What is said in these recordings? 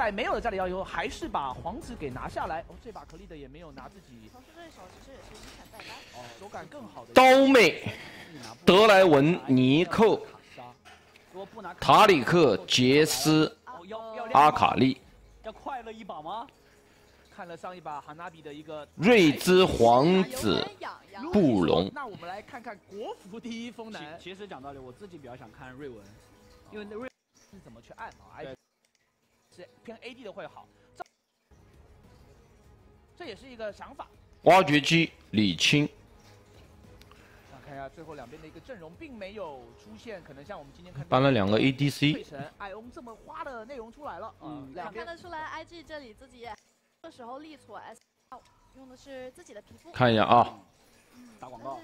在没有了加里要以后，还是把皇子给拿下来。哦，这把克利的也没有拿自己。同时这一手其实也是遗产代单。哦，手感更好的。刀妹，德莱文、尼寇、塔里克、杰斯、阿卡丽。要快乐一把吗？看了上一把哈纳比的一个瑞兹皇子布隆。那我们来看看国服第一风男。其实讲道理，我自己比较想看瑞文，因为那瑞是怎么去按啊？是偏 AD 的会好。这也是一个想法。挖掘机李青。看一下最后两边的一个阵容，并没有出现可能像我们今天看搬了两个 ADC。艾翁这么花的内容出来了，嗯，两看得出来，IG 这里自己这时候立储 S，用的是自己的皮肤。看一下啊。打广告。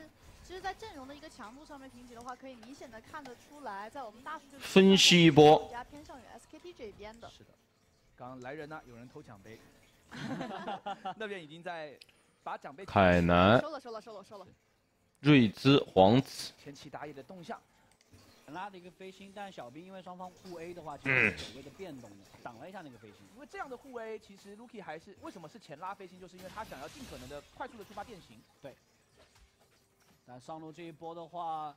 其实，在阵容的一个强度上面评级的话，可以明显的看得出来，在我们大数据分析一波，更加偏向于 SKT 这边的。是的。刚来人呢，有人偷奖杯，那边已经在把奖杯。凯南。收了，收了，收了，收了。瑞兹皇子。前期打野的动向。拉的一个飞星，但小兵因为双方互 A 的话，其实所谓的变动的，挡了一下那个飞星。因为这样的互 A，其实 Luki 还是为什么是前拉飞星，就是因为他想要尽可能的快速的触发电刑。对。但上路这一波的话，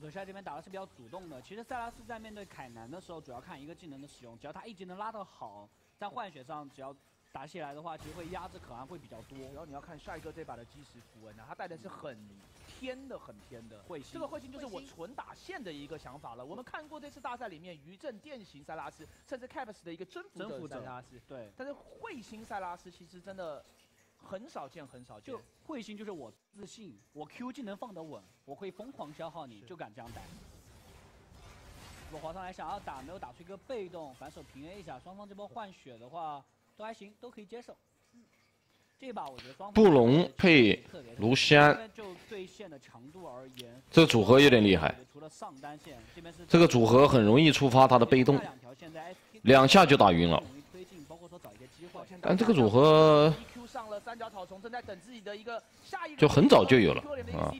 葛夏这边打的是比较主动的。其实塞拉斯在面对凯南的时候，主要看一个技能的使用，只要他一技能拉得好，在换血上只要打起来的话，其实会压制可汗会比较多。然后你要看帅哥这把的基石符文呢，他带的是很。偏的很偏的彗星，这个彗星就是我纯打线的一个想法了。我们看过这次大赛里面余震电刑塞拉斯，甚至 Caps 的一个征服者塞拉斯，对。但是彗星塞拉斯其实真的很少见，很少见。就彗星就是我自信，我 Q 技能放得稳，我会疯狂消耗你，就敢这样打。我皇上来想要打，没有打出一个被动，反手平 A 一下，双方这波换血的话都还行，都可以接受。这把我觉得布隆配卢锡安，这个组合有点厉害。这个组合很容易触发他的被动，两下就打晕了。但这个组合就很早就有了啊，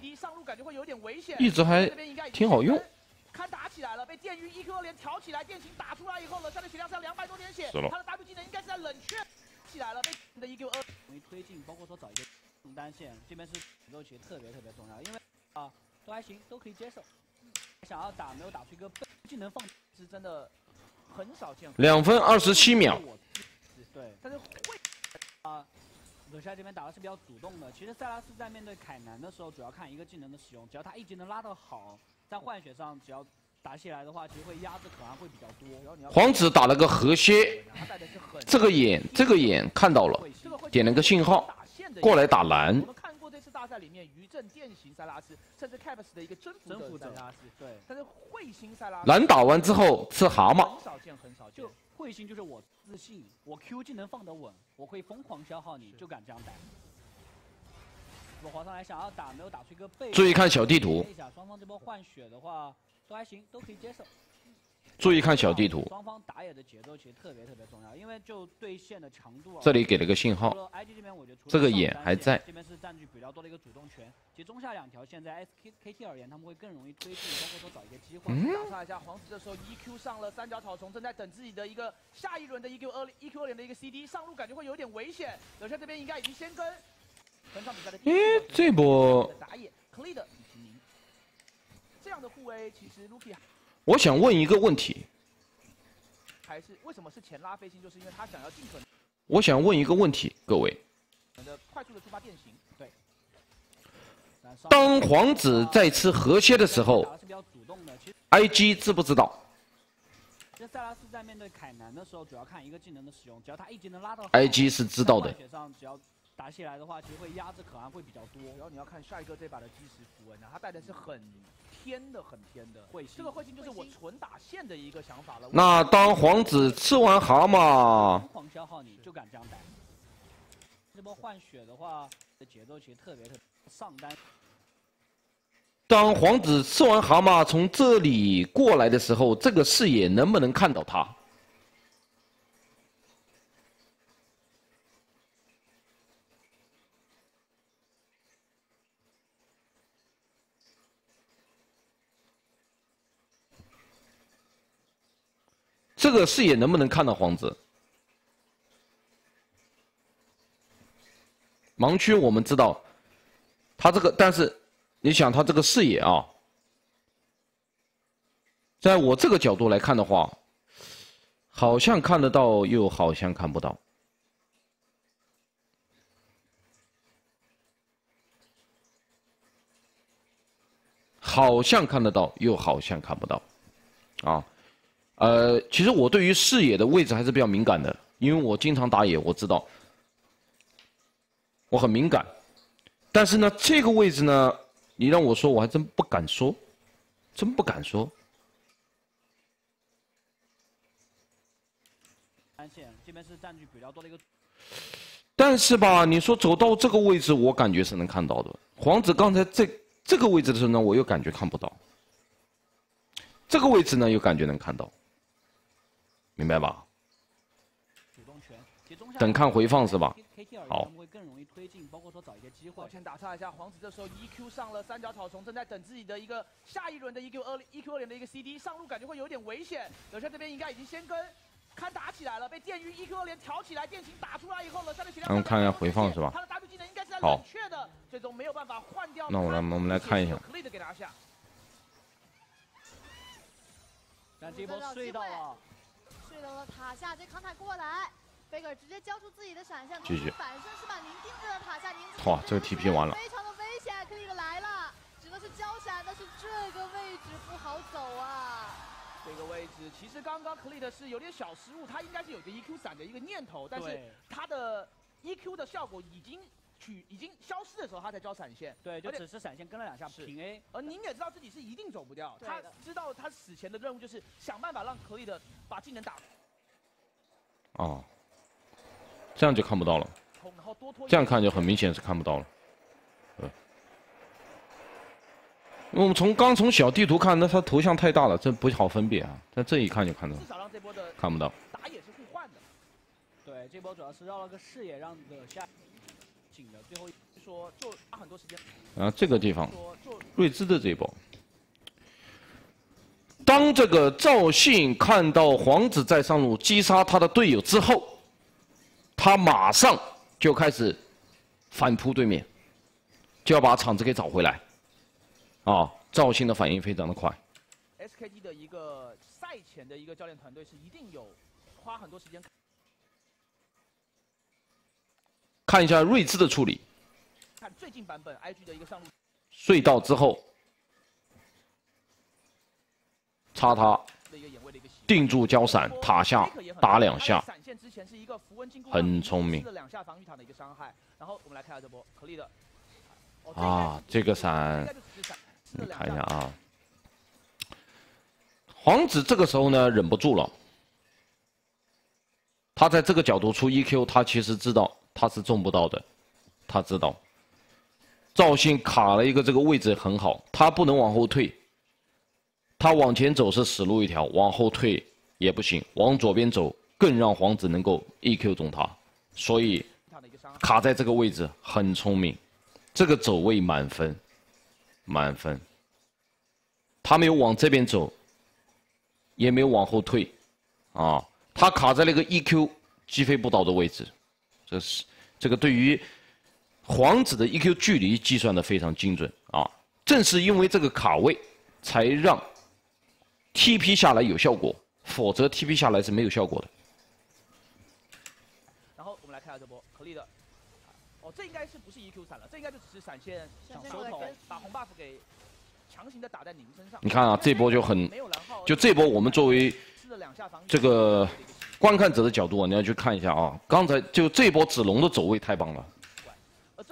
一直还挺好用。看打起来了，被电晕 E Q 二连挑起来，电刑打出来以后了，他的血量是两百多点血，他的 W 技能应该是在冷却。起来了，被的 E Q 二容易推进，包括说找一个单线，这边是节奏其实特别特别重要，因为啊都还行，都可以接受。想要打没有打出一个技能放是真的很少见。两分二十七秒。对，但是会啊，罗夏这边打的是比较主动的。其实塞拉斯在面对凯南的时候，主要看一个技能的使用，只要他一技能拉得好，在换血上只要。打起来的话，其实会压制可汗会比较多。皇子打了个河蝎，这个眼这个眼看到了，点了个信号过来打蓝。我们看过这次大赛里面余震电刑塞拉斯，甚至 Caps 的一个征服者塞拉斯，对。但是彗星塞拉斯蓝打完之后吃蛤蟆。很少见，很少见。就彗星就是我自信，我 Q 技能放得稳，我会疯狂消耗你，就敢这样打。我皇上来想要打，没有打出一个背。注意看小地图。双方这波换血的话。都还行，都可以接受。注意看小地图。双方打野的节奏其实特别特别重要，因为就对线的强度。这里给了个信号。这个眼还在。这边是占据比较多的一个主动权。其实中下两条线在 S K K T 而言，他们会更容易推进，包括说找一个机会。打岔一下，皇子这时候 E Q 上了三角草丛，正在等自己的一个下一轮的 E Q 二 E Q 二连的一个 C D 上路，感觉会有点危险。冷夏这边应该已经先跟本场比赛的。诶，这波。打野 Clear。这样的护 A 其实 Luki，我想问一个问题，还是为什么是前拉飞星？就是因为他想要尽可能。我想问一个问题，各位。的快速的触发电刑，对。当皇子在吃河蟹的时候，IG 知不知道？这塞拉斯在面对凯南的时候，主要看一个技能的使用，只要他一技能拉到，IG 是知道的。打起来的话，其实会压制可汗会比较多。然后你要看帅哥这把的基石符文呢，他带的是很偏的、很偏的彗星。这个彗星就是我纯打线的一个想法了。那当皇子吃完蛤蟆，疯狂消耗你就敢这样打。这波换血的话，的节奏其实特别特别上单。当皇子吃完蛤蟆从这里过来的时候，这个视野能不能看到他？这个视野能不能看到皇子？盲区我们知道他这个但是你想他这个视野啊在我这个角度来看的话好像看得到又好像看不到。好像看得到又好像看不到。啊呃，其实我对于视野的位置还是比较敏感的，因为我经常打野，我知道，我很敏感。但是呢，这个位置呢，你让我说，我还真不敢说，真不敢说。单线这边是占据比较多的一个，但是吧，你说走到这个位置，我感觉是能看到的。皇子刚才这。这个位置的时候呢，我又感觉看不到；这个位置呢，又感觉能看到，明白吧？等看回放是吧？好。抱歉打岔一下，皇子这时候 EQ 上了三角草丛，正在等自己的一个下一轮的 EQ 二 EQ 二连的一个 CD 上路，感觉会有点危险。冷夏这边应该已经先跟看打起来了，被电晕 EQ 二连挑起来，电刑打出来以后，冷夏的血量。我们看一下回放是吧？他的 W 技能应该是在冷却的。最终没有办法换掉。那我来，我们来看一下。但这波睡到了，睡到了塔下，这康塔过来，Faker 直接交出自己的闪现，继续反身是把您盯着了塔下，您哇，这个 TP 完了，非常的危险，Click 来了，只能是交闪，但是这个位置不好走啊。这个位置其实刚刚 Click 是有点小失误，他应该是有个 EQ 闪的一个念头，但是他的 EQ 的效果已经。取已经消失的时候，他才交闪现。对，就只是闪现跟了两下平 A。而您也知道自己是一定走不掉，他知道他死前的任务就是想办法让可以的把技能打。哦，这样就看不到了。这样看就很明显是看不到了。对。因为我们从刚从小地图看，那他头像太大了，这不好分辨啊。但这一看就看到。至少让这波的看不到。打野是互换的。对，这波主要是绕了个视野，让的下。最后说就花很多时间。啊，这个地方，瑞兹的这一波，当这个赵信看到皇子在上路击杀他的队友之后，他马上就开始反扑对面，就要把场子给找回来。啊，赵信的反应非常的快。SKT 的一个赛前的一个教练团队是一定有花很多时间。看一下瑞兹的处理。看最近版本 IG 的一个上路隧道之后，插他，定住交闪，塔下打两下，很聪明。然后我们来看下这波可丽的。啊，这个闪，你看一下啊。皇子这个时候呢，忍不住了。他在这个角度出 EQ，他其实知道。他是中不到的，他知道。赵信卡了一个这个位置很好，他不能往后退。他往前走是死路一条，往后退也不行，往左边走更让皇子能够 E Q 中他，所以卡在这个位置很聪明，这个走位满分，满分。他没有往这边走，也没有往后退，啊，他卡在那个 E Q 击飞不倒的位置。这是这个对于皇子的 EQ 距离计算的非常精准啊！正是因为这个卡位，才让 TP 下来有效果，否则 TP 下来是没有效果的。然后我们来看下这波可丽的，哦，这应该是不是 EQ 闪了？这应该就只是闪现手头把红 buff 给强行的打在您身上。你看啊，这波就很，就这波我们作为这个。观看者的角度，你要去看一下啊！刚才就这波子龙的走位太棒了，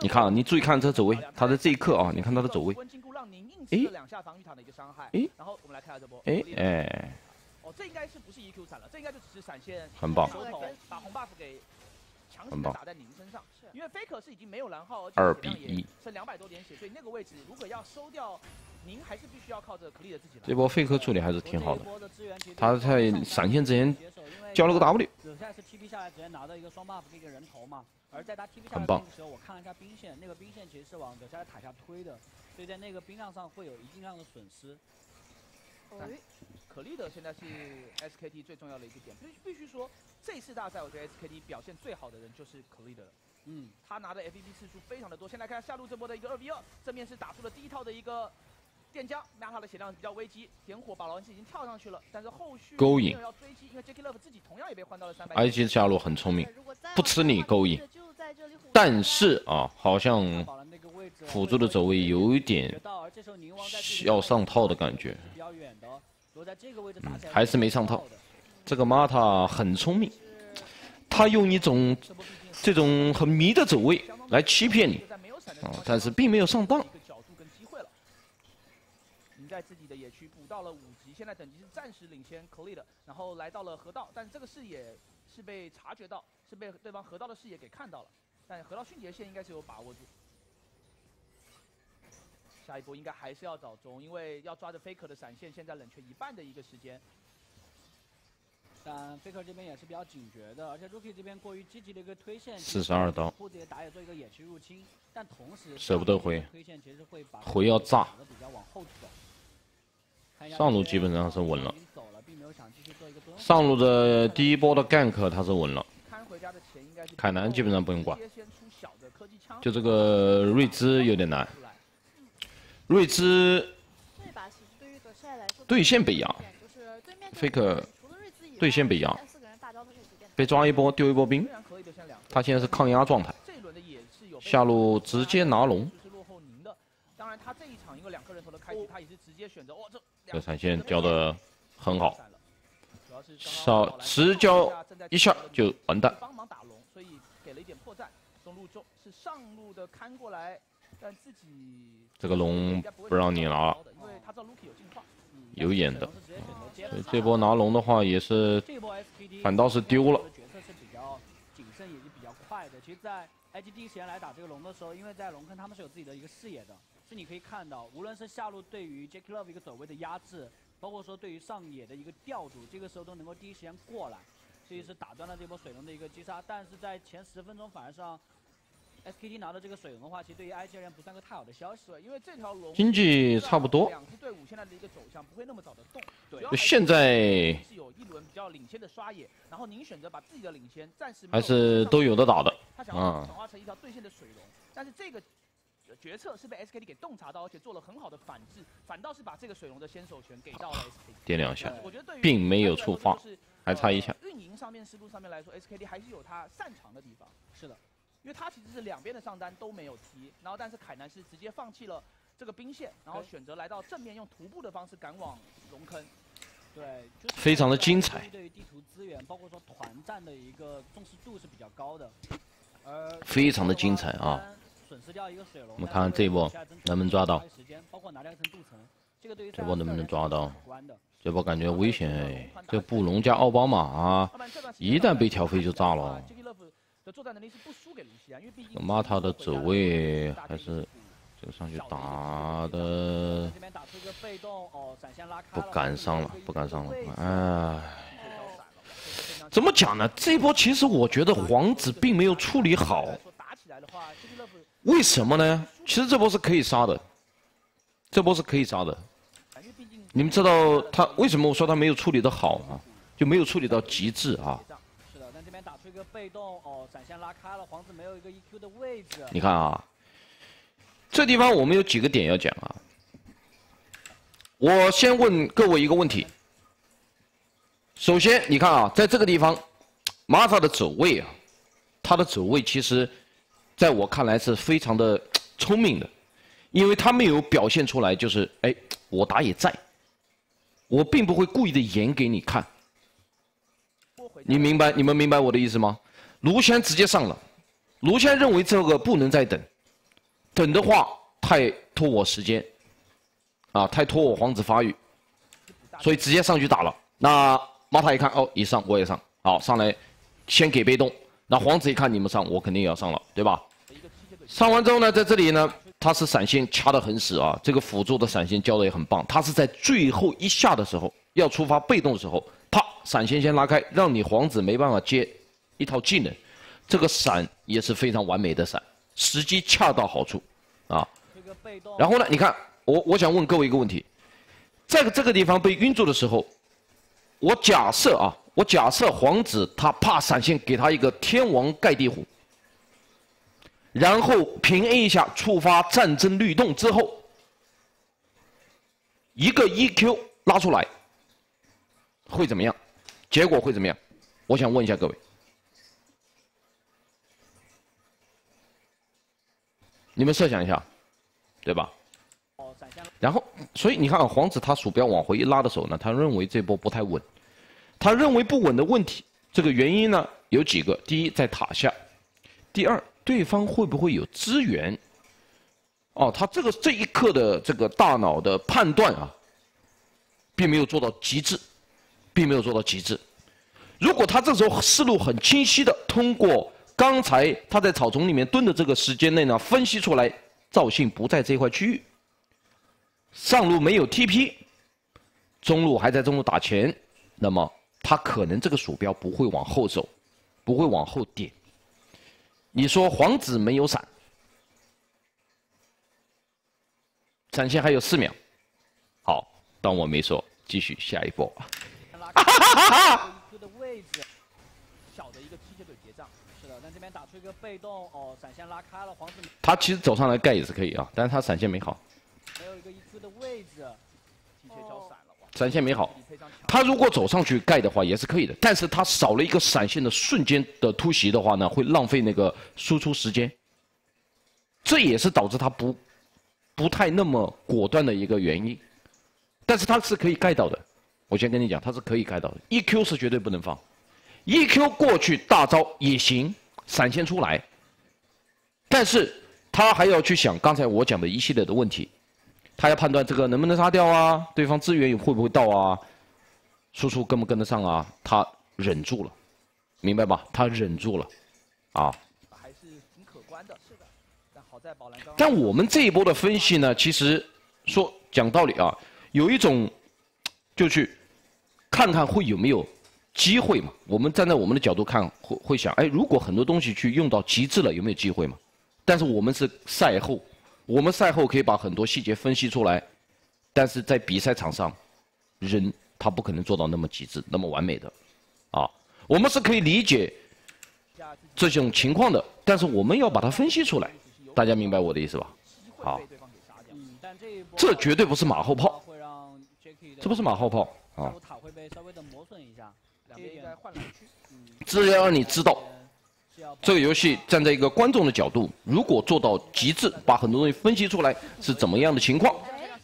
你看，啊，你注意看这走位，他在这一刻啊，你看他的走位，哎，哎，然后我们来看下这波，哎哎，哦，这应该是不是 EQ 闪了？这应该就只是闪现，很棒，把红 buff 给强行打在您身上，因为 Faker 是已经没有蓝耗，二比一，剩两百多点血，所以那个位置如果要收掉。您还是必须要靠着的自己。这波费克处理还是挺好的，他在闪现之前交了个 W。现在是 TP 下来直接拿到一个双 buff 一个人头嘛，而在他 TP 下来的时候，我看了一下兵线，那个兵线其实是往德下的塔下推的，所以在那个兵量上会有一定量的损失。哎，可丽的现在是 SKT 最重要的一个点，必必须说这次大赛我觉得 SKT 表现最好的人就是可丽的。嗯，他拿的 F P 次数非常的多。现在看下路这波的一个二 v 二，正面是打出了第一套的一个电浆，那他的血量比较危机，点火把劳恩斯已经跳上去了，但是后续勾引要追击，因为 Jackie Love 自己同样也被换到了三百。埃及下路很聪明，不吃你勾引但是啊，好像辅助的走位有一点要上套的感觉是比较远的，如果在这个位置打起来还是没上套。这个 Mata 很聪明，他用一种这种很迷的走位来欺骗你啊但是并没有上当一。个角度跟机会了。赢在自己的野区补到了五级，现在等级是暂时领先 c l e 的，然后来到了河道，但这个视野是被察觉到，是被对方河道的视野给看到了，但河道迅捷线应该是有把握住。下一波应该还是要找中，因为要抓着 Faker 的闪现，现在冷却一半的一个时间。但 Faker 这边也是比较警觉的，而且 Rookie 这边过于积极的一个推线，四十二刀护子也打野做一个野区入侵，但同时舍不得回推线其实会把回要炸上路基本上是稳了，上路的第一波的 gank 他是稳了，凯南基本上不用管，就这个瑞兹有点难。瑞兹对，线被压 Faker 对线被压被抓一波丢一波兵，他现在是抗压状态。下路直接拿龙，当然，他这一场因为两个人头的开局，他也是直接选择哦，这这闪现交的很好，少迟交一下就完蛋。帮忙打龙，所以给了一点破绽。中路中是上路的看过来，但自己这个龙不让你拿，因为他知道 Lucky 有进化。有眼的所以这波拿龙的话也是反倒是丢了。角色是比较谨慎，也是比较快的。其实，在 IG 第一时间来打这个龙的时候，因为在龙坑他们是有自己的一个视野的，是你可以看到，无论是下路对于 Jack Love 一个走位的压制，包括说对于上野的一个调度，这个时候都能够第一时间过来，所以是打断了这波水龙的一个击杀。但是在前十分钟反而上 SKT 拿到这个水龙的话，其实对于 IG 而言不算个太好的消息。了，因为这条龙经济差不多。两支队伍现在的一个走向不会那么早的动。对现在是有一轮比较领先的刷野，然后您选择把自己的领先暂时还是都有的打的。他想转化成一条对线的水龙，但是这个呃决策是被 SKT 给洞察到，而且做了很好的反制，反倒是把这个水龙的先手权给到了 SKT。点两下，我觉得对于并没有触发还差一下。呃运营上面、思路上面来说，SKT 还是有他擅长的地方。是的，因为他其实是两边的上单都没有踢，然后但是凯南是直接放弃了这个兵线，然后选择来到正面用徒步的方式赶往龙坑。对，就是非常的精彩对于地图资源，包括说团战的一个重视度是比较高的。呃非常的精彩啊！我们看看这一波能不能抓到这波能不能抓到。这波感觉危险哎，这布隆加奥巴马一旦被挑飞就炸了。竟马塔的走位还是这个上去打的不敢上了，不敢上了，哎。怎么讲呢？这波其实我觉得皇子并没有处理好，打起来的话，Jackie Love 为什么呢？其实这波是可以杀的，这波是可以杀的。你们知道他为什么我说他没有处理的好吗？就没有处理到极致啊！是的，但这边打出一个被动，哦，闪现拉开了，皇子没有一个 EQ 的位置。你看啊，这地方我们有几个点要讲啊。我先问各位一个问题。首先，你看啊，在这个地方，玛塔的走位啊，他的走位其实，在我看来是非常的 聪明的，因为他没有表现出来，就是哎，我打野在，我并不会故意的演给你看。你明白？你们明白我的意思吗？卢仙直接上了，卢仙认为这个不能再等，等的话太拖我时间，啊，太拖我皇子发育，所以直接上去打了。那马塔一看，哦，一上我也上，好上来，先给被动。那皇子一看你们上，我肯定也要上了，对吧？上完之后呢，在这里呢，他是闪现掐得很死啊，这个辅助的闪现交的也很棒。他是在最后一下的时候要触发被动的时候，啪，闪现先拉开，让你皇子没办法接一套技能，这个闪也是非常完美的闪，时机恰到好处，啊。然后呢，你看我我想问各位一个问题，在这个地方被晕住的时候，我假设啊，我假设皇子他怕闪现给他一个天王盖地虎，然后平 A 一下触发战争律动之后，一个 EQ 拉出来，会怎么样？结果会怎么样？我想问一下各位，你们设想一下，对吧？然后，所以你看，皇子他鼠标往回一拉的时候呢，他认为这波不太稳，他认为不稳的问题，这个原因呢有几个：第一，在塔下；第二，对方会不会有支援？哦，他这个这一刻的这个大脑的判断啊，并没有做到极致，并没有做到极致。如果他这时候思路很清晰的通过刚才他在草丛里面蹲的这个时间内呢，分析出来赵信不在这块区域。上路没有 TP，中路还在中路打钱，那么他可能这个鼠标不会往后走，不会往后点。你说皇子没有闪，闪现还有四秒，好，当我没说，继续下一波。拉开 EQ 的位置，小的一个机械腿结账，是的，但这边打出一个被动，哦，闪现拉开了，皇子他其实走上来盖也是可以啊，但是他闪现没好，没有一个一 Q 的位置，机械交闪闪现没好。他如果走上去盖的话也是可以的，但是他少了一个闪现的瞬间的突袭的话呢，会浪费那个输出时间，这也是导致他不不太那么果断的一个原因。但是他是可以盖到的，我先跟你讲，他是可以盖到的。EQ 是绝对不能放，EQ 过去大招也行，闪现出来，但是他还要去想刚才我讲的一系列的问题，他要判断这个能不能杀掉啊，对方资源会不会到啊，输出跟不跟得上啊？他忍住了，明白吧？他忍住了，啊！还是挺可观的，是的。但好在宝蓝但我们这一波的分析呢，其实说讲道理啊，有一种就去看看会有没有机会嘛。我们站在我们的角度看，会会想，哎，如果很多东西去用到极致了，有没有机会嘛？但是我们是赛后，我们赛后可以把很多细节分析出来，但是在比赛场上，人他不可能做到那么极致、那么完美的，啊，我们是可以理解这种情况的，但是我们要把它分析出来，大家明白我的意思吧？好被对方给杀掉。嗯，但这一波这绝对不是马后炮，这不是马后炮啊！塔会被稍微的磨损一下，两边应该换蓝区。这要让你知道，这个游戏站在一个观众的角度，如果做到极致，把很多东西分析出来是怎么样的情况，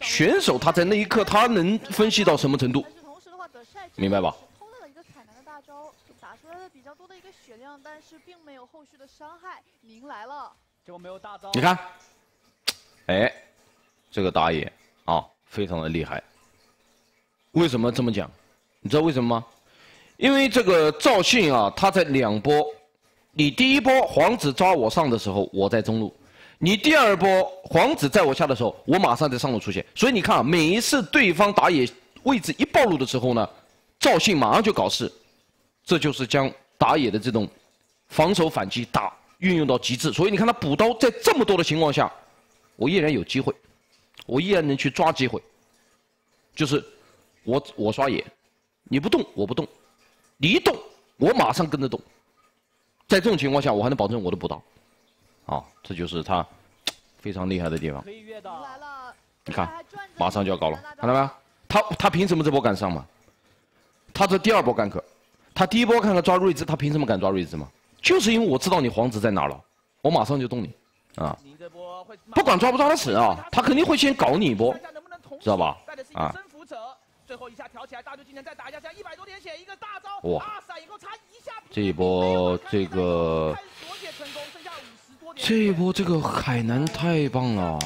选手他在那一刻他能分析到什么程度明白吧？偷到了一个凯南的大招，打出来了比较多的一个血量，但是并没有后续的伤害。您来了，结果没有大招，你看，哎，这个打野啊，非常的厉害。为什么这么讲？你知道为什么吗？因为这个赵信啊，他在两波，你第一波皇子抓我上的时候，我在中路；你第二波皇子在我下的时候，我马上在上路出现。所以你看啊，每一次对方打野位置一暴露的时候呢，赵信马上就搞事，这就是将打野的这种防守反击打运用到极致。所以你看他补刀在这么多的情况下，我依然有机会，我依然能去抓机会，就是我我刷野，你不动我不动，你一动我马上跟着动。在这种情况下，我还能保证我的补刀，啊，这就是他非常厉害的地方。你看马上就要搞了看到没有？他他凭什么这波敢上嘛？他这第二波干克，他第一波看看抓瑞兹，他凭什么敢抓瑞兹嘛？就是因为我知道你皇子在哪了，我马上就动你，啊，您这波会不管抓不抓得死啊，他肯定会先搞你一波知道吧啊最后一下挑起来，大舅今天再打一下，这样一百多点血，一个大招，哇啊闪以后差一下，这一波这个。这一波这个海南太棒了，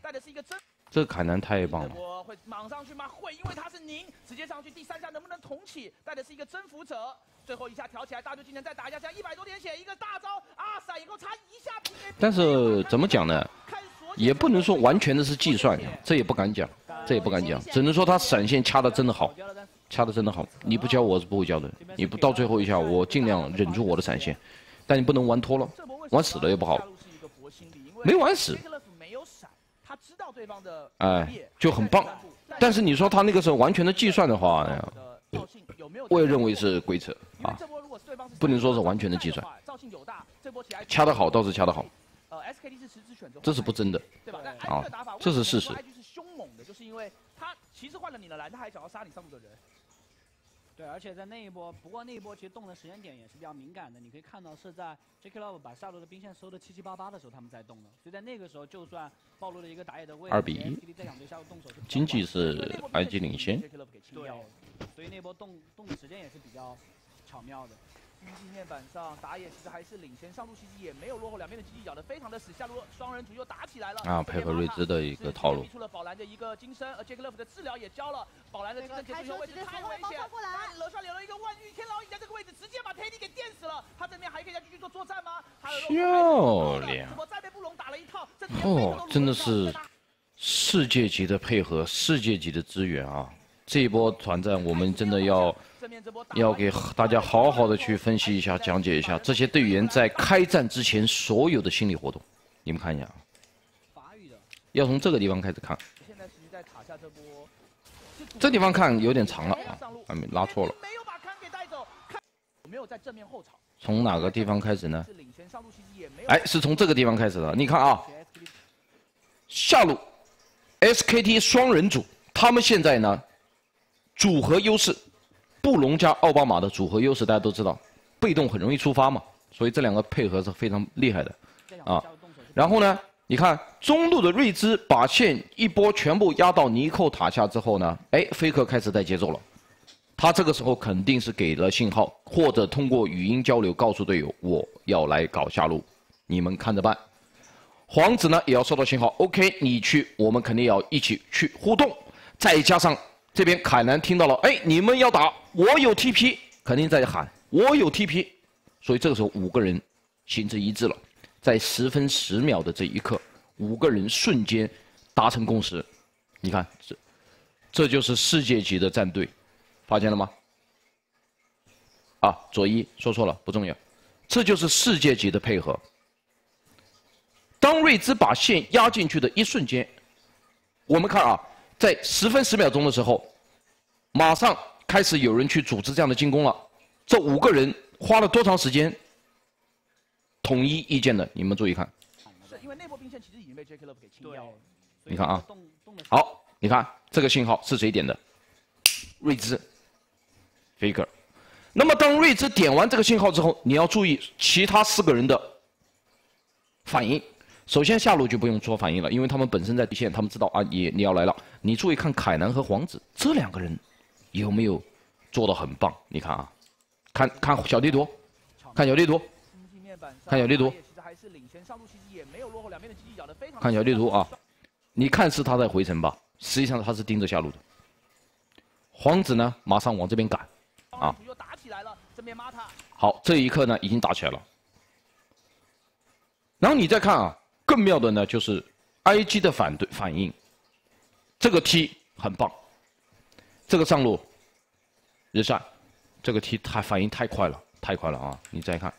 带的是一个征这个海南太棒这了。波会莽上去吗？会，因为他是您，直接上去第三下能不能捅起？带的是一个征服者，最后一下挑起来，大舅今天再打一下，这样一百多点血，一个大招啊闪以后差一下。但是怎么讲呢？也不能说完全的是计算，这也不敢讲，这也不敢讲，只能说他闪现掐的真的好，掐的真的好。你不教我是不会教的，你不到最后一下，我尽量忍住我的闪现，但你不能玩脱了，玩死了也不好。没玩死，哎就很棒但是你说他那个时候完全的计算的话，呀我也认为是鬼扯啊。不能说是完全的计算，掐得好倒是掐得好，，SKT 是实质选择，这是不争的，对吧？但对 IG 的打法，这是事实 IG 是凶猛的，就是因为他其实换了你的蓝，他还想要杀你上路的人。对，而且在那一波，不过那一波其实动的时间点也是比较敏感的。你可以看到是在 Jacky Love 把下路的兵线收的七七八八的时候，他们在动的。所以在那个时候，就算暴露了一个打野的位置2比 1，SKT 再想对下路动手是比较经济是 IG 领先，对，所以那波动动的时间也是比较巧妙的。经济面板上打野其实还是领先，上路其实也没有落后，两边的经济咬得非常的死，下路双人组又打起来了啊，配合瑞兹的一个套路逼。出了宝蓝的一个金身，而 Jack Love 的治疗也交了，宝蓝的金身结束以后位置太危险，楼上留了一个万玉天牢，你在这个位置直接把 Teddy 给电死了，他这边还可以再继续做作战吗？漂亮！怎么再被布隆打了一套？哦，真的是世界级的配合，世界级的资源啊！这一波团战，我们真的要要给大家好好的去分析一下、讲解一下这些队员在开战之前所有的心理活动。你们看一下啊，法语的，要从这个地方开始看，现在其实在塔下这波，这地方看有点长了啊，还没拉错了。没有把康给带走，看有没有在正面后场？从哪个地方开始呢？哎，是从这个地方开始的。你看啊，下路 SKT 双人组，他们现在呢组合优势，布隆加奥巴马的组合优势大家都知道，被动很容易触发嘛，所以这两个配合是非常厉害的啊。然后呢，你看中路的瑞兹把线一波全部压到尼寇塔下之后呢，哎，菲克开始带节奏了。他这个时候肯定是给了信号，或者通过语音交流告诉队友我要来搞下路，你们看着办。皇子呢也要收到信号，OK，你去，我们肯定要一起去互动。再加上这边凯南听到了，哎，你们要打，我有 TP，肯定在喊我有 TP，所以这个时候五个人形成一致了，在十分十秒的这一刻，五个人瞬间达成共识。你看，这这就是世界级的战队。发现了吗？啊，左一说错了，不重要，这就是世界级的配合。当瑞兹把线压进去的一瞬间，我们看啊，在十分十秒钟的时候，马上开始有人去组织这样的进攻了。这五个人花了多长时间统一意见的？你们注意看。是因为那波兵线其实已经被 Jack Love 给清掉了。你看啊，好，你看这个信号是谁点的？瑞兹。Faker，那么当瑞兹点完这个信号之后，你要注意其他四个人的反应。首先下路就不用做反应了，因为他们本身在地线，他们知道啊，你你要来了。你注意看凯南和皇子这两个人有没有做的很棒？你看啊，看看小地图，看小地图，看小地图，看小地图啊！你看是他在回城吧？实际上他是盯着下路的。皇子呢，马上往这边赶。啊！好，这一刻呢，已经打起来了。然后你再看啊，更妙的呢，就是 IG 的反对反应。这个 T 很棒，这个上路日晒，这个 T 太反应太快了，太快了啊！你再看，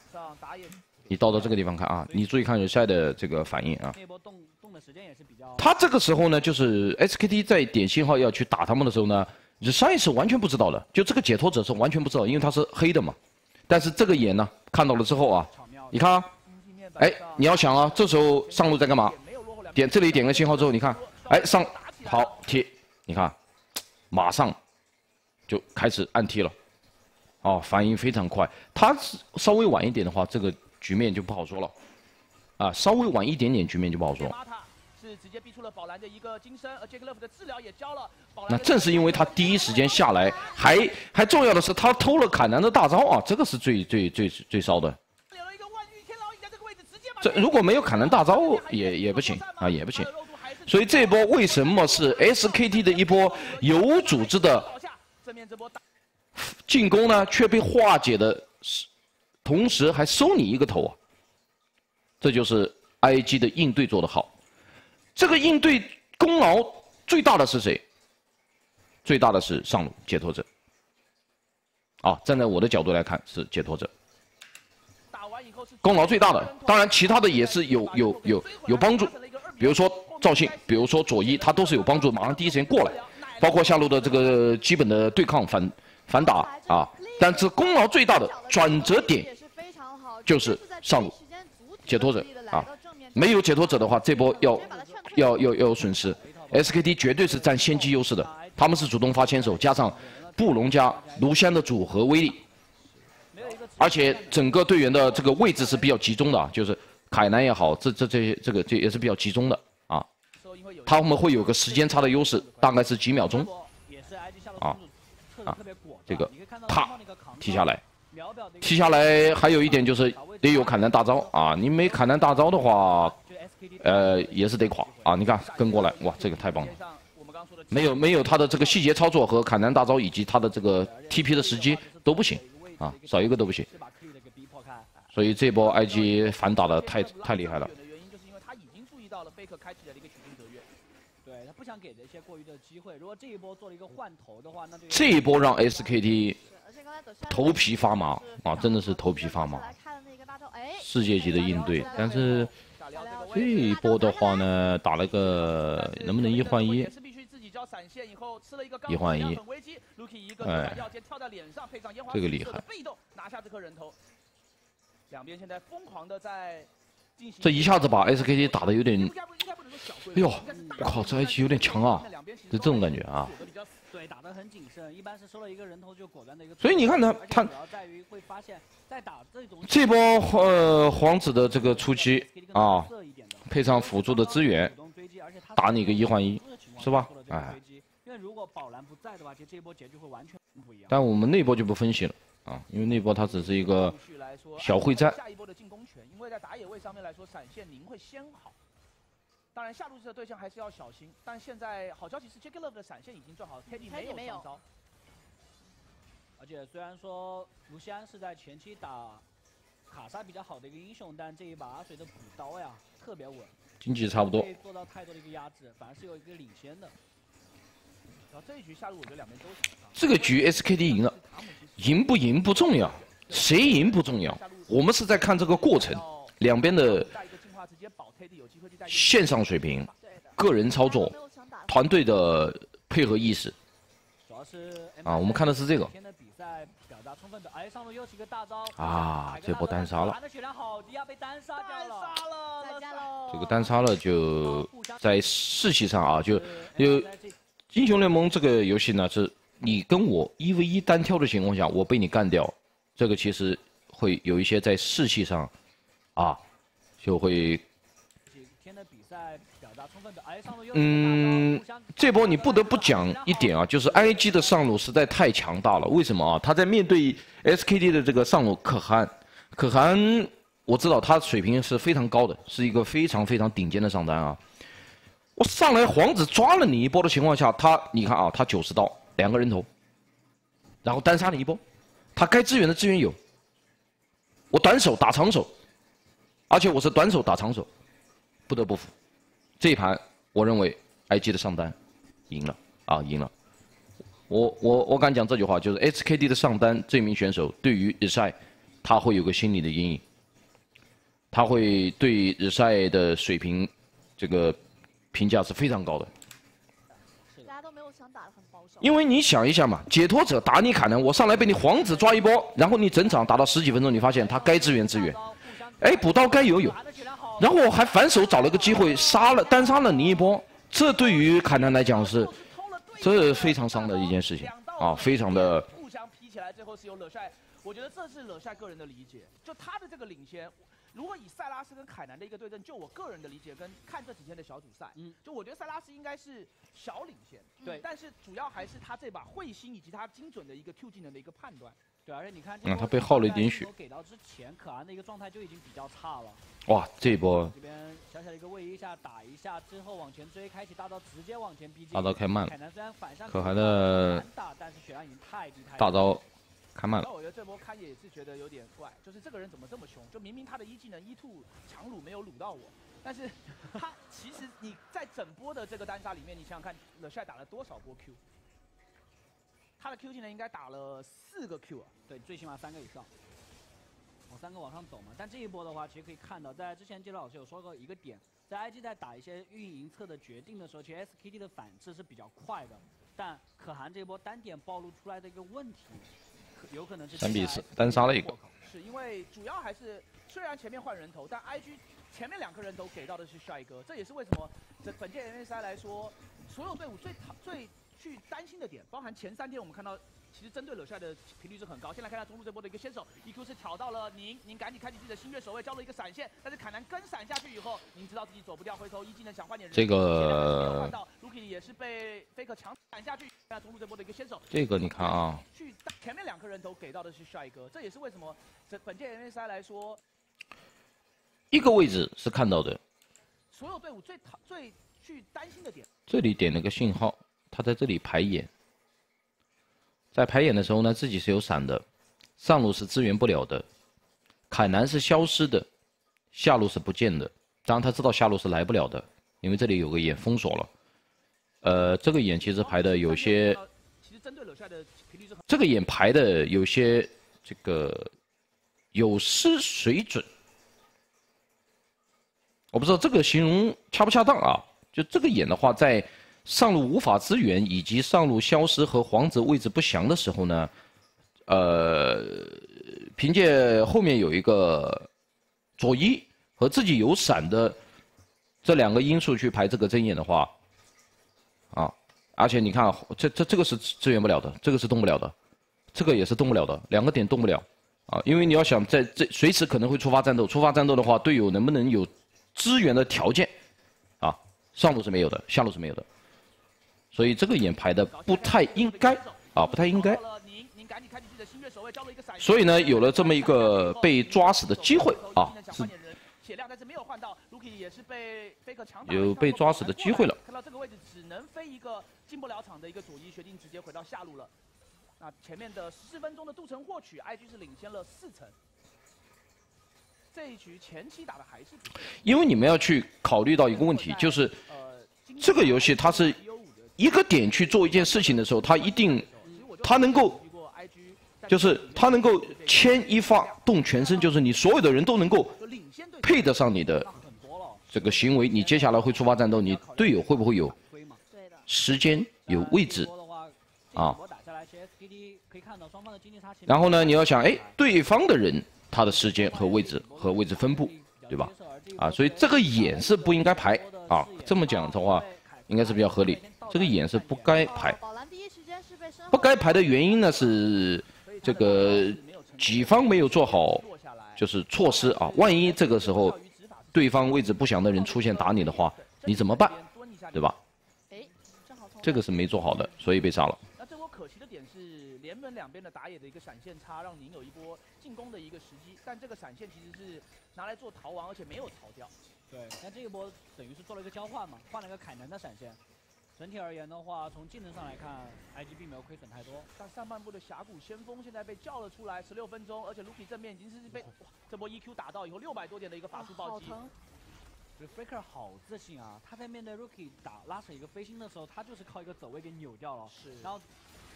你到到这个地方看啊，你注意看日晒的这个反应啊。他这个时候呢，就是 SKT 在点信号要去打他们的时候呢。这上一次完全不知道的，就这个解脱者是完全不知道，因为他是黑的嘛。但是这个眼呢，看到了之后啊，你看啊，哎，你要想啊，这时候上路在干嘛？点这里点个信号之后，你看，哎，上好踢，你看，马上就开始按踢了，哦，反应非常快。他稍微晚一点的话，这个局面就不好说了，啊，稍微晚一点点局面就不好说。是直接逼出了宝蓝的一个金身，而杰克勒夫的治疗也交了。那正是因为他第一时间下来，还还重要的是他偷了凯南的大招啊，这个是最最最最烧的。这如果没有砍人大招也也不行啊，也不行。所以这波为什么是 SKT 的一波有组织的进攻呢？却被化解的同时还收你一个头啊？这就是 IG 的应对做得好。这个应对功劳最大的是谁？最大的是上路解脱者。啊，站在我的角度来看是解脱者。功劳最大的，当然其他的也是有有有有帮助，比如说赵信，比如说左一，他都是有帮助，马上第一时间过来，包括下路的这个基本的对抗反反打啊。但是功劳最大的转折点就是上路解脱者啊。没有解脱者的话，这波要要要要有损失。SKT 绝对是占先机优势的，他们是主动发牵手，加上布隆加卢锡安的组合威力，而且整个队员的这个位置是比较集中的啊，就是凯南也好，这这这些这个这也是比较集中的啊。他们会有个时间差的优势，大概是几秒钟啊啊，这个啪踢下来。踢下来还有一点就是得有凯南大招啊！你没凯南大招的话，呃，也是得垮啊！你看跟过来，哇，这个太棒了！没有没有他的这个细节操作和凯南大招以及他的这个 TP 的时机都不行啊，少一个都不行。所以这波 IG 反打的太太厉害了。对他不想给这些过于的机会。如果这一波做了一个换头的话，那这一波让 SKT。头皮发麻啊，真的是头皮发麻。世界级的应对，但是这一波的话呢，打了个能不能一换一？一个一换一，哎，这个厉害。这一下子把 SKT 打的有点，哎呦，我靠，这 I G 有点强啊，就这种感觉啊。对，打得很谨慎，一般是收了一个人头就果断的一个。所以你看他，他主要在于会发现，在打这种这波呃皇子的这个初期啊，配上辅助的资源，打你个一换一，是吧？哎。因为如果宝蓝不在的话，其实这波结局会完全不一样。但我们那波就不分析了啊，因为那波它只是一个小会战。下一波的进攻权，因为在打野位上面来说，闪现您会先好。当然，下路的对象还是要小心。但现在好消息是，Jacky Love 的闪现已经做好，Teddy 没有双招。而且虽然说卢锡安是在前期打卡莎比较好的一个英雄，但这一把阿水的补刀呀特别稳，经济差不多，做到太多的一个压制，反而是有一个领先的。然后这一局下路我觉得两边都这个局 SKT 赢了，赢不赢不重要，谁赢不重要，我们是在看这个过程，两边的。线上水平、个人操作、团队的配合意识，啊，我们看的是这个。啊，这波单杀了。这个单杀了就在士气上啊，就就英雄联盟这个游戏呢，是你跟我一 v 一单挑的情况下，我被你干掉，这个其实会有一些在士气上，啊，就会。嗯，这波你不得不讲一点啊，就是 IG 的上路实在太强大了。为什么啊？他在面对 SKT 的这个上路可汗，可汗我知道他水平是非常高的，是一个非常非常顶尖的上单啊。我上来皇子抓了你一波的情况下，他你看啊，他九十刀两个人头，然后单杀你一波，他该支援的支援有，我短手打长手，而且我是短手打长手，不得不服。这一盘，我认为 IG 的上单赢了啊，赢了。我我我敢讲这句话，就是 SKD 的上单这名选手对于日晒，他会有个心理的阴影，他会对日晒的水平这个评价是非常高的。大家都没有想打的很保守。因为你想一下嘛，解脱者打你砍呢，我上来被你皇子抓一波，然后你整场打到十几分钟，你发现他该支援支援，哎，补刀该有有。然后我还反手找了个机会杀了单杀了你一波，这对于凯南来讲是，这非常伤的一件事情啊，非常的。互相劈起来，最后是由惹帅，我觉得这是惹帅个人的理解，就他的这个领先，如果以塞拉斯跟凯南的一个对阵，就我个人的理解跟看这几天的小组赛，嗯，就我觉得塞拉斯应该是小领先，对，但是主要还是他这把彗星以及他精准的一个 Q 技能的一个判断。对，而且你看，嗯，他被耗了一点血。给到之前，可汗的一个状态就已经比较差了。哇，这一波。这边小小的一个位移一下，打一下之后往前追，开启大招直接往前逼近。大招开慢了。凯南虽然反上，可汗的大，但是血量已经太低太。大招开慢了。那我觉得这波看也是觉得有点怪，就是这个人怎么这么凶？就明明他的一技能一兔强撸没有撸到我，但是他 其实你在整波的这个单杀里面，你想想看，乐帅打了多少波 Q？他的 Q 技能应该打了四个 Q 啊，对，最起码三个以上，往三个往上走嘛。但这一波的话，其实可以看到，在之前杰老师有说过一个点，在 IG 在打一些运营侧的决定的时候，其实 SKT 的反制是比较快的。但可汗这波单点暴露出来的一个问题，三比四单杀了一个。是因为主要还是虽然前面换人头，但 IG 前面两个人头给到的是帅哥，这也是为什么这本届 MSI 来说，所有队伍最讨最去担心的点，包含前三天我们看到。其实针对惹帅的频率是很高。先来看看中路这波的一个先手，EQ 是挑到了宁，宁赶紧开启自己的星月守卫，交了一个闪现。但是凯南跟闪下去以后，宁知道自己走不掉，回头一技能想换点人。这个换到 Luki 也是被 Faker 强闪下去。看中路这波的一个先手，这个你看啊，去前面两个人头给到的是帅哥，这也是为什么这本届 MSI 来说，一个位置是看到的。所有队伍最讨最去担心的点，这里点了个信号，他在这里排演。在排演的时候呢，自己是有闪的，上路是支援不了的，凯南是消失的，下路是不见的。当然他知道下路是来不了的，因为这里有个眼封锁了。呃，这个眼其实排的有些，这个眼排的有些这个有失水准。我不知道这个形容恰不恰当啊？就这个眼的话，在。上路无法支援，以及上路消失和皇子位置不详的时候呢，呃，凭借后面有一个左一和自己有闪的这两个因素去排这个针眼的话，啊，而且你看，这这这个是支援不了的，这个是动不了的，这个也是动不了的，两个点动不了啊，因为你要想在这随时可能会触发战斗，触发战斗的话，队友能不能有支援的条件啊？上路是没有的，下路是没有的。所以这个眼排的不太应该啊，不太应该。所以呢，有了这么一个被抓死的机会啊，是有被抓死的机会了。看到这个位置只能飞一个进不了场的一个佐伊，决定直接回到下路了。那前面的十四分钟的镀层获取，IG 是领先了四层。这一局前期打的还是因为你们要去考虑到一个问题，就是这个游戏它是。一个点去做一件事情的时候，他一定，他能够，就是他能够牵一发动全身，就是你所有的人都能够配得上你的这个行为，你接下来会触发战斗，你队友会不会有时间有位置啊？然后呢，你要想，哎，对方的人他的时间和位置和位置分布，对吧？啊，所以这个眼是不应该排啊。这么讲的话，应该是比较合理。这个眼是不该排，不该排的原因呢是这个己方没有做好，就是措施啊。万一这个时候对方位置不详的人出现打你的话，你怎么办？对吧？这个是没做好的，所以被杀了。那这波可惜的点是联盟两边的打野的一个闪现差，让您有一波进攻的一个时机，但这个闪现其实是拿来做逃亡，而且没有逃掉。对，那这一波等于是做了一个交换嘛，换了个凯南的闪现。整体而言的话，从技能上来看，IG 并没有亏损太多。但上半部的峡谷先锋现在被叫了出来，十六分钟，而且 Luki 正面已经是被这波 EQ 打到以后六百多点的一个法术暴击。Faker 好自信啊！他在面对 Rookie 打拉扯一个飞星的时候，他就是靠一个走位给扭掉了。是。然后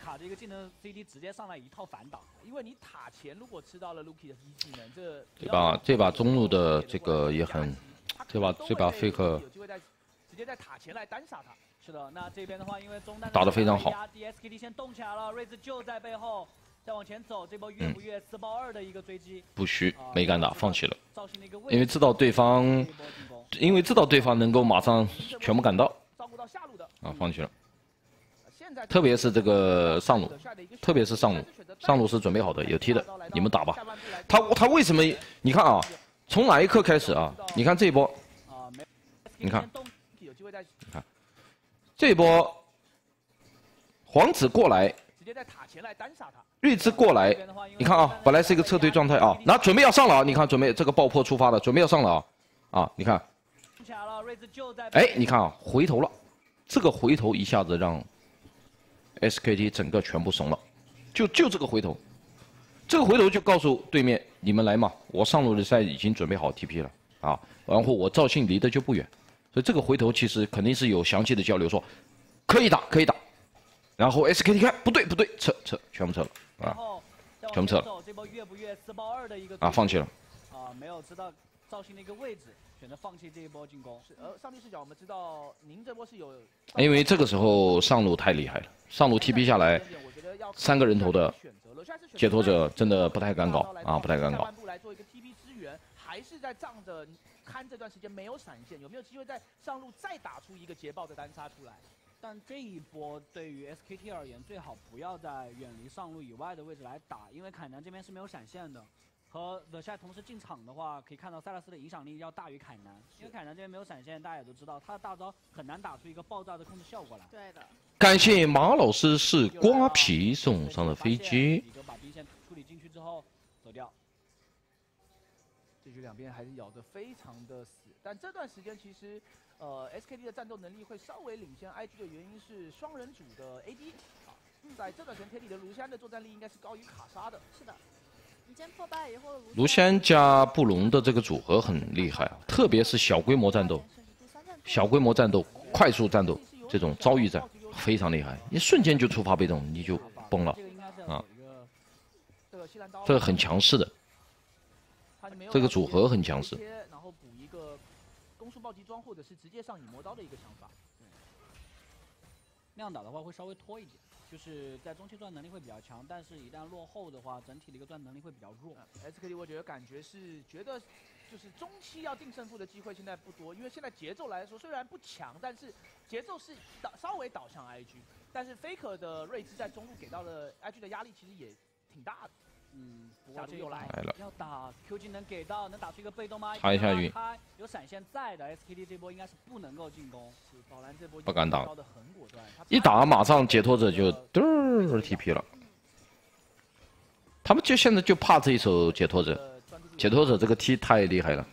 卡着一个技能 CD 直接上来一套反打，因为你塔前如果吃到了 Rookie 的一技能，这这把这把中路的这个也很，这把这把 Faker 有机会在直接在塔前来单杀他。是的，那这边的话，因为中单打得非常好，DSKT 先动起来了，瑞兹就在背后，再往前走，这波越不越四包二的一个追击，不虚，没敢打，放弃了，因为知道对方，因为知道对方能够马上全部赶到，照顾到下路的。啊，放弃了，特别是这个上路，特别是上路，上路是准备好的，有 T 的，你们打吧，他他为什么？你看啊，从哪一刻开始啊？你看这一波，你看，你看。这波皇子过来，直接在塔前来单杀他。睿智过来，你看啊，本来是一个撤退状态啊，那准备要上了啊，你看准备这个爆破出发了，准备要上了啊，啊，你看，哎，你看啊，回头了，这个回头一下子让 SKT 整个全部怂了，就就这个回头，这个回头就告诉对面你们来嘛，我上路的赛已经准备好 TP 了。啊，然后我赵信离得就不远。所以这个回头其实肯定是有详细的交流，说可以打，可以打。然后 SKT 看不对不对，撤撤，全部撤了啊，全部撤了。这波越不越四爆二的一个啊，放弃了。啊，没有知道赵信的一个位置，选择放弃这一波进攻。是，而上帝视角我们知道，您这波是有，因为这个时候上路太厉害了，上路 TP 下来，三个人头的解脱者真的不太敢搞啊，不太敢搞。来做一个 TP 支援，还是在仗着看这段时间没有闪现，有没有机会在上路再打出一个捷豹的单杀出来？但这一波对于 SKT 而言，最好不要在远离上路以外的位置来打，因为凯南这边是没有闪现的。和 The Shy 同时进场的话，可以看到塞拉斯的影响力要大于凯南，因为凯南这边没有闪现，大家也都知道，他的大招很难打出一个爆炸的控制效果来。对的。感谢马老师是瓜皮送上的飞机。你就把兵线处理进去之后走掉。这局两边还是咬得非常的死，但这段时间其实。呃，SKT 的战斗能力会稍微领先 IG 的原因是双人组的 AD 啊，在这段时间 t 里的卢锡安的作战力应该是高于卡莎的。是的，你先破败以后，卢锡安加布隆的这个组合很厉害啊，特别是小规模战斗，小规模战斗、快速战斗这种遭遇战非常厉害，一瞬间就触发被动，你就崩了啊。这个很强势的，这个组合很强势。然后补一个攻速暴击装或者是直接上影魔刀的一个想法，那样打的话会稍微拖一点，就是在中期转能力会比较强，但是一旦落后的话，整体的一个转能力会比较弱。SKT 我觉得感觉是觉得，就是中期要定胜负的机会现在不多，因为现在节奏来说虽然不强，但是节奏是导稍微导向 IG，但是 Faker 的睿智在中路给到了 IG 的压力其实也挺大的。嗯，下路又来了，要打 Q 技能给到，能打出一个被动吗？插一下云，有闪现在的 SKT 这波应该是不能够进攻。宝蓝这波不敢打，一打马上解脱者就嘚儿 TP 了。他们就现在就怕这一手解脱者，解脱者这个 T 太厉害了，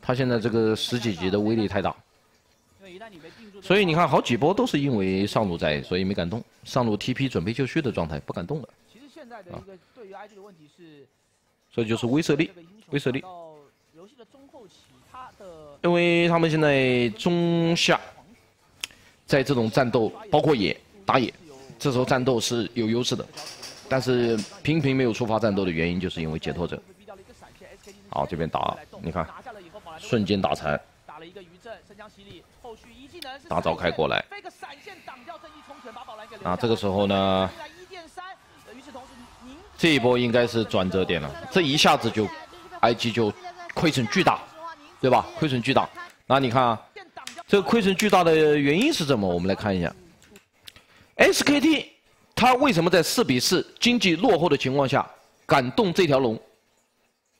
他现在这个十几级的威力太大。所以你看好几波都是因为上路在，所以没敢动。上路 TP 准备就绪的状态，不敢动了。其实现在的一个对于 IG 的问题是，所以就是威慑力，威慑力。游戏的中后期，他的因为他们现在中下，在这种战斗，包括野打野，这时候战斗是有优势的，但是频频没有触发战斗的原因，就是因为解脱者。好，这边打，你看，瞬间打残，打了一个余震，身强体厉，后续一技能大招开过来，啊，这个时候呢？这一波应该是转折点了，这一下子就，IG 就亏损巨大，对吧？亏损巨大。那你看啊，这个亏损巨大的原因是什么？我们来看一下，SKT 他为什么在四比四经济落后的情况下敢动这条龙？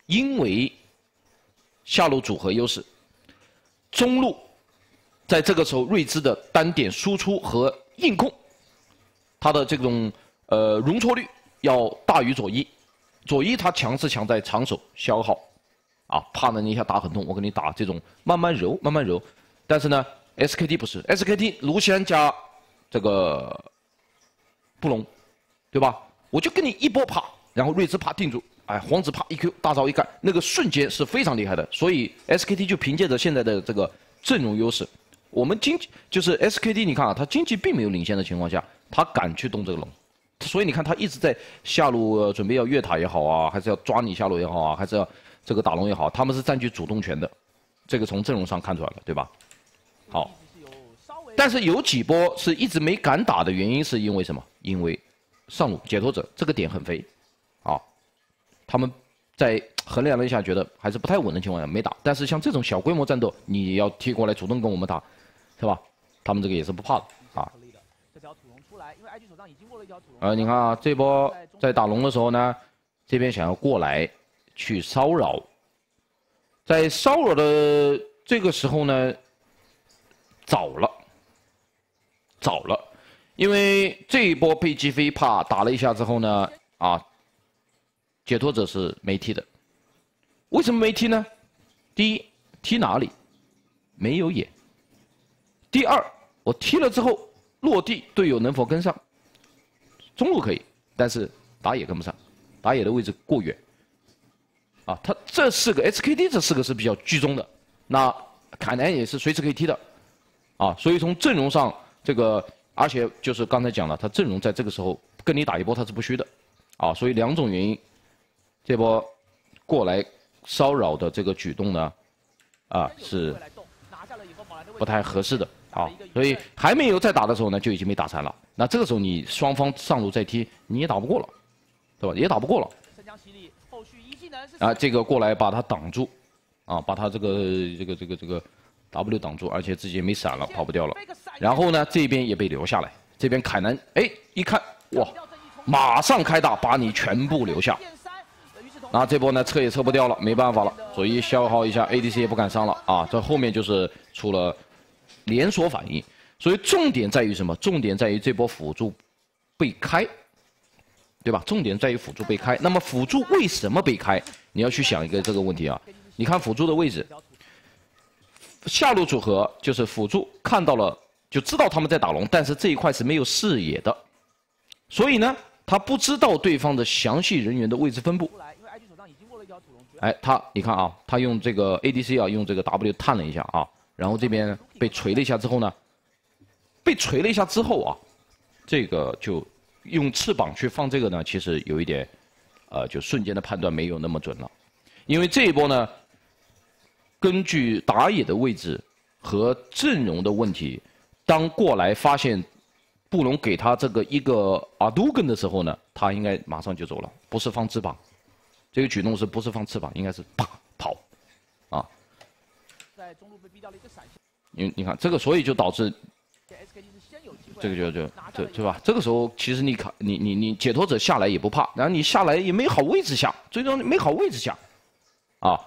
因为下路组合优势，中路在这个时候睿智的单点输出和硬控，它的这种呃容错率。要大于左一，左一他强是强在长手消耗，啊，怕呢你一下打很痛，我给你打这种慢慢揉慢慢揉，但是呢，SKT 不是，SKT 卢锡安加这个布隆，对吧？我就跟你一波啪，然后瑞兹啪定住，哎，皇子啪一 Q 大招一干，那个瞬间是非常厉害的，所以 SKT 就凭借着现在的这个阵容优势，我们经济就是 SKT，你看啊，他经济并没有领先的情况下，他敢去动这个龙。所以你看，他一直在下路准备要越塔也好啊，还是要抓你下路也好啊，还是要这个打龙也好，他们是占据主动权的，这个从阵容上看出来了，对吧？好，但是有几波是一直没敢打的原因是因为什么？因为上路解脱者这个点很肥，啊，他们在衡量了一下，觉得还是不太稳的情况下没打。但是像这种小规模战斗，你要踢过来主动跟我们打，是吧？他们这个也是不怕的。呃，你看啊，这波在打龙的时候呢，这边想要过来去骚扰，在骚扰的这个时候呢，早了，早了，因为这一波被击飞，怕打了一下之后呢，啊，解脱者是没踢的，为什么没踢呢？第一，踢哪里？没有眼。第二，我踢了之后落地，队友能否跟上？中路可以，但是打野跟不上，打野的位置过远。啊，他这四个 SKT 这四个是比较居中的，那凯南也是随时可以踢的，啊，所以从阵容上这个，而且就是刚才讲了，他阵容在这个时候跟你打一波他是不虚的，啊，所以两种原因，这波过来骚扰的这个举动呢，啊是不太合适的啊，所以还没有再打的时候呢，就已经被打残了。那这个时候你双方上路再踢，你也打不过了，对吧？也打不过了。啊，这个过来把他挡住，啊，把他这个这个这个这个 W 挡住，而且自己也没闪了，跑不掉了。然后呢，这边也被留下来。这边凯南哎一看哇，马上开大，把你全部留下。那这波呢撤也撤不掉了，没办法了，所以消耗一下 ADC 也不敢上了啊。这后面就是出了连锁反应，所以重点在于什么？重点在于这波辅助被开，对吧？重点在于辅助被开。那么辅助为什么被开？你要去想一个这个问题啊。你看辅助的位置，下路组合就是辅助看到了就知道他们在打龙，但是这一块是没有视野的，所以呢，他不知道对方的详细人员的位置分布。哎，他你看啊，他用这个 ADC 啊，用这个 W 探了一下啊，然后这边被锤了一下之后呢，被锤了一下之后啊，这个就用翅膀去放这个呢，其实有一点，呃，就瞬间的判断没有那么准了，因为这一波呢，根据打野的位置和阵容的问题，当过来发现布隆给他这个一个阿杜根的时候呢，他应该马上就走了，不是放翅膀。这个举动是不是放翅膀？应该是啪跑，啊！在中路被逼掉了一个闪现。因为你看这个，所以就导致这个就就对对吧？这个时候其实你看你你你解脱者下来也不怕，然后你下来也没好位置下，最终没好位置下，啊！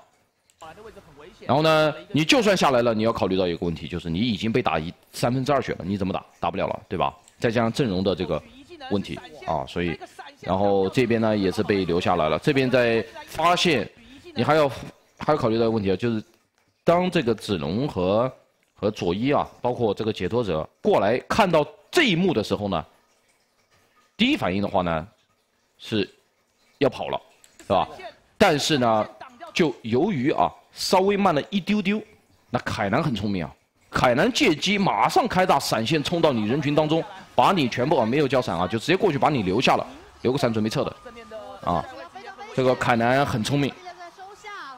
然后呢，你就算下来了，你要考虑到一个问题，就是你已经被打一三分之二血了，你怎么打？打不了了，对吧？再加上阵容的这个问题啊，所以。然后这边呢也是被留下来了。这边在发现，你还要还要考虑到问题啊，就是当这个子龙和和佐伊啊，包括这个解脱者过来看到这一幕的时候呢，第一反应的话呢，是要跑了，是吧？但是呢，就由于啊稍微慢了一丢丢，那凯南很聪明啊，凯南借机马上开大闪现冲到你人群当中，把你全部啊没有交闪啊，就直接过去把你留下了。留个闪准备撤的，啊，这个凯南很聪明，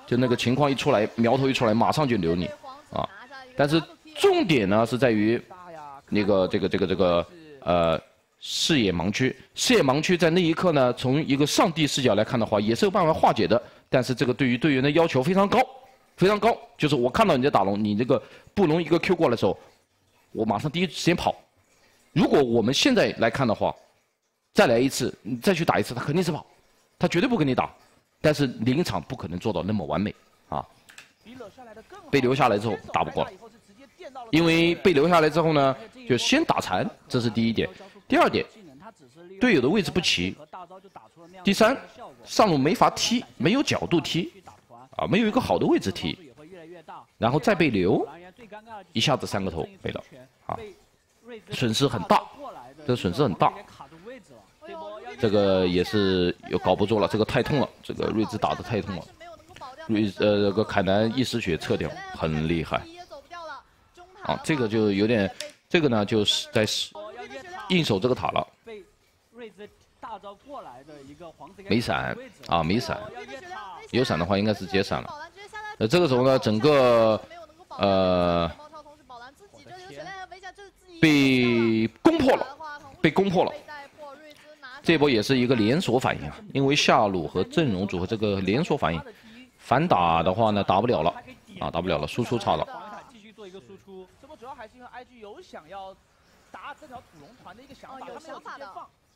就那个情况一出来，苗头一出来，马上就留你，啊，但是重点呢是在于那个这个这个这个呃视野盲区，视野盲区在那一刻呢，从一个上帝视角来看的话，也是有办法化解的，但是这个对于队员的要求非常高，非常高，就是我看到你在打龙，你这个布隆一个 Q 过来的时候，我马上第一时间跑，如果我们现在来看的话。再来一次，你再去打一次，他肯定是跑，他绝对不跟你打。但是临场不可能做到那么完美啊！被留下来之后打不过了，因为被留下来之后呢，就先打残，这是第一点。第二点，队友的位置不齐。第三，上路没法踢，没有角度踢，啊，没有一个好的位置踢，然后再被留，一下子三个头没了，啊，损失很大，这损失很大。这个也是又搞不住了，这个太痛了，这个瑞兹打的太痛了，瑞呃这个凯南一失血撤掉，很厉害。啊，这个就有点，这个呢就是在硬守这个塔了。没闪啊，没闪，有闪的话应该是直接闪了。呃，这个时候呢，整个呃被攻破了，被攻破了。这波也是一个连锁反应啊，因为下路和阵容组合这个连锁反应，反打的话呢打不了了，啊打不了了，输出差了。继续做一个输出，这波主要还是因为 IG 有想要打这条土龙团的一个想法，有想法的。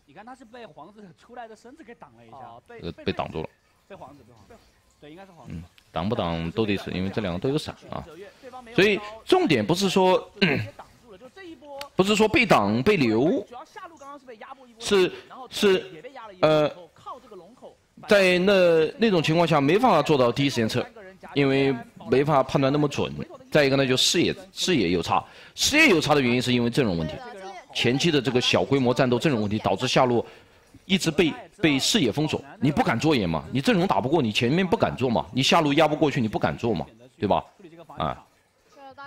你看他是被皇子出来的身子给挡了一下，被被挡住了。被皇子，被皇子，对，应该是皇子。挡不挡都得死，因为这两个都有闪啊。所以重点不是说，不是说被挡被留，是。是，呃，在那那种情况下没办法做到第一时间撤，因为没法判断那么准。再一个呢，就视野视野有差，视野有差的原因是因为阵容问题。前期的这个小规模战斗阵容问题导致下路一直被被视野封锁，你不敢做野嘛？你阵容打不过，你前面不敢做嘛？你下路压不过去，你不敢做嘛？对吧？啊，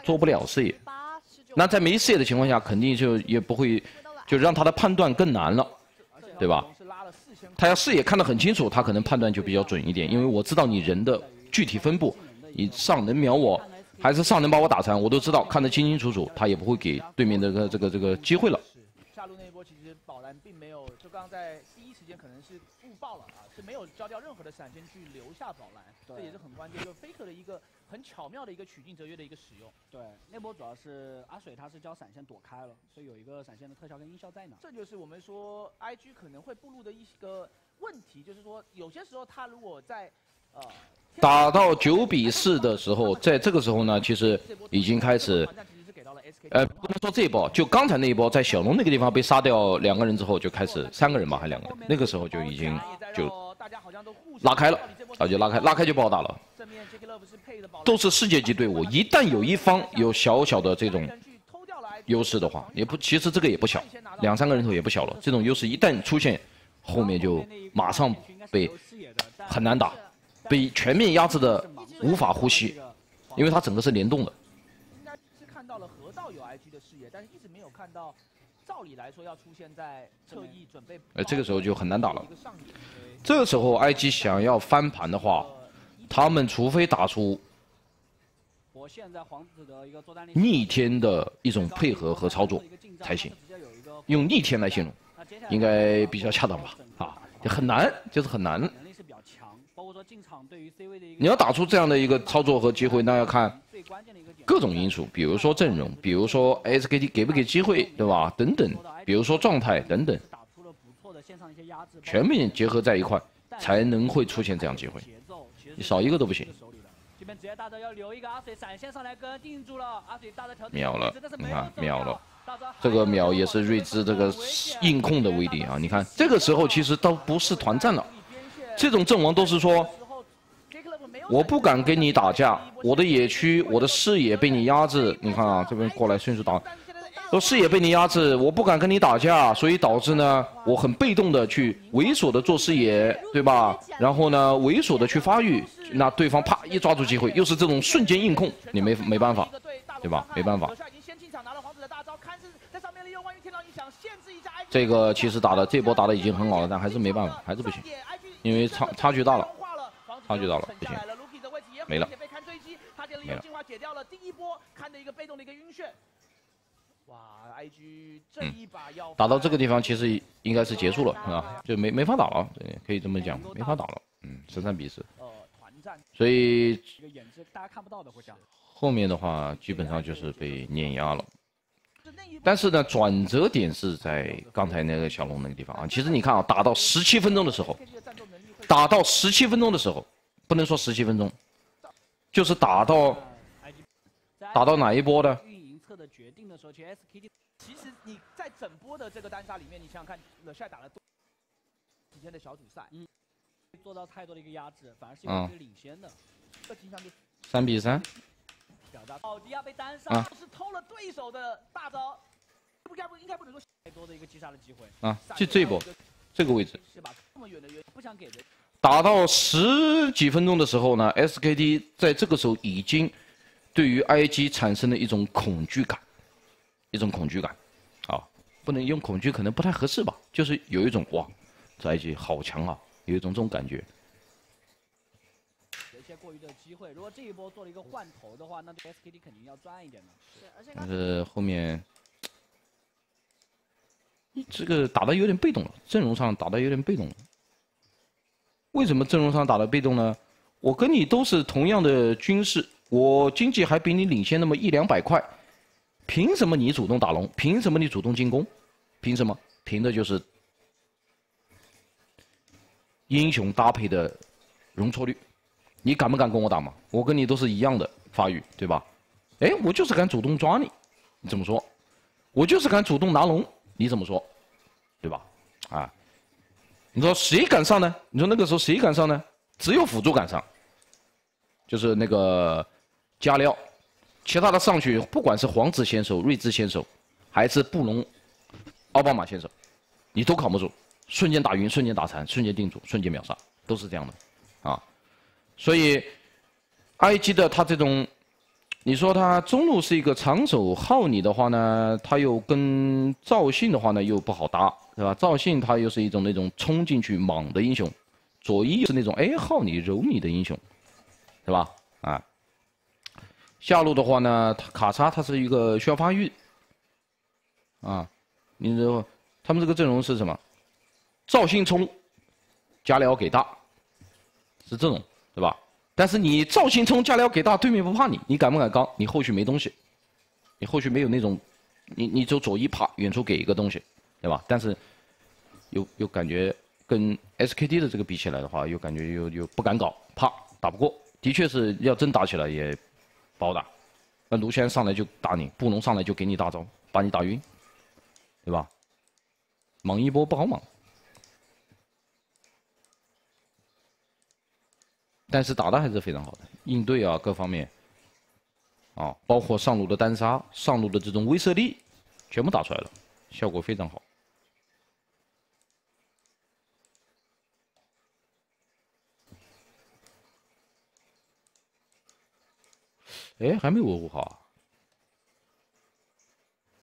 做不了视野。那在没视野的情况下，肯定就也不会，就让他的判断更难了。对吧？他要视野看得很清楚，他可能判断就比较准一点，因为我知道你人的具体分布，你上能秒我，还是上能把我打残，我都知道，看得清清楚楚，他也不会给对面的这个这个这个机会了。下路那一波其实宝蓝并没有，就刚刚在第一时间可能是误爆了啊，是没有交掉任何的闪现去留下宝蓝，这也是很关键，就是 faker 的一个很巧妙的一个曲径折约的一个使用。对，那波主要是阿水他是交闪现躲开了，所以有一个闪现的特效跟音效在哪。这就是我们说 IG 可能会步入的一个问题，就是说有些时候他如果在呃。打到九比四的时候，在这个时候呢，其实已经开始，呃，不能说这一波，就刚才那一波，在小龙那个地方被杀掉两个人之后，就开始三个人吧，还两个人，那个时候就已经就拉开了，啊，就拉开，拉开就不好打了。都是世界级队伍，一旦有一方有小小的这种优势的话，也不，其实这个也不小，两三个人头也不小了。这种优势一旦出现，后面就马上被很难打。被全面压制的无法呼吸，因为它整个是联动的。应该是看到了河道有 IG 的视野，但是一直没有看到。照理来说要出现在侧翼准备。哎，这个时候就很难打了。这个时候 IG 想要翻盘的话，他们除非打出逆天的一种配合和操作才行。用逆天来形容，应该比较恰当吧？啊，很难，就是很难。你要打出这样的一个操作和机会，那要看各种因素，比如说阵容，比如说 SKT 给不给机会，对吧？等等，比如说状态等等，全面结合在一块，才能会出现这样机会。你少一个都不行。秒了，你看秒了，这个秒也是瑞兹这个硬控的威力啊！你看这个时候其实都不是团战了。这种阵亡都是说，我不敢跟你打架，我的野区、我的视野被你压制。你看啊，这边过来迅速打，说视野被你压制，我不敢跟你打架，所以导致呢，我很被动的去猥琐的做视野，对吧？然后呢，猥琐的去发育，那对方啪一抓住机会，又是这种瞬间硬控，你没没办法，对吧？没办法。这个其实打的这波打的已经很好了，但还是没办法，还是不行。因为差差距大了，差距大了，不行，没了，没了。哇，IG 这一把要打到这个地方，其实应该是结束了，是吧？就没没法打了，对，可以这么讲，没法打了。嗯，十三比四。所以后面的话，基本上就是被碾压了。但是呢，转折点是在刚才那个小龙那个地方啊。其实你看啊，打到十七分钟的时候。打到十七分钟的时候，不能说十七分钟，就是打到打到哪一波的？的决定的时候，其实 SKT 其实你在整波的这个单杀里面，你想想看，乐帅打了几天的小组赛，嗯，做到太多的一个压制，反而是有一个领先的。这倾向就三比三。奥迪亚被单杀，是偷了对手的大招，不该不应该不能够太多的一个击杀的机会啊，就这一波。这个位置是吧？这么远的远不想给人，打到十几分钟的时候呢，SKT 在这个时候已经对于 IG 产生了一种恐惧感，一种恐惧感，啊，不能用恐惧可能不太合适吧，就是有一种哇，这 IG 好强啊，有一种这种感觉。有一些过于的机会，如果这一波做了一个换头的话，那对 SKT 肯定要赚一点的。但是后面。这个打的有点被动了，阵容上打的有点被动了。为什么阵容上打的被动呢？我跟你都是同样的军事，我经济还比你领先那么一两百块，凭什么你主动打龙？凭什么你主动进攻？凭什么？凭的就是英雄搭配的容错率。你敢不敢跟我打嘛？我跟你都是一样的发育，对吧？哎，我就是敢主动抓你，你怎么说？我就是敢主动拿龙。你怎么说，对吧？啊，你说谁敢上呢？你说那个时候谁敢上呢？只有辅助敢上，就是那个加料，其他的上去，不管是皇子先手、睿智先手，还是布隆、奥巴马先手，你都扛不住，瞬间打晕、瞬间打残、瞬间定住、瞬间秒杀，都是这样的，啊，所以埃及的他这种。你说他中路是一个长手耗你的话呢，他又跟赵信的话呢又不好搭，对吧？赵信他又是一种那种冲进去莽的英雄，左一是那种哎耗你揉你的英雄，对吧？啊，下路的话呢，卡莎他是一个需要发育，啊，你知道他们这个阵容是什么？赵信冲，加辽给大，是这种，对吧？但是你赵信冲加辽给大，对面不怕你，你敢不敢刚？你后续没东西，你后续没有那种，你你走左一啪，远处给一个东西，对吧？但是又又感觉跟 SKT 的这个比起来的话，又感觉又又不敢搞，怕打不过。的确是要真打起来也好打。那卢锡上来就打你，布隆上来就给你大招，把你打晕，对吧？莽一波不好莽。但是打的还是非常好的，应对啊各方面，啊，包括上路的单杀、上路的这种威慑力，全部打出来了，效果非常好。哎，还没有五号啊？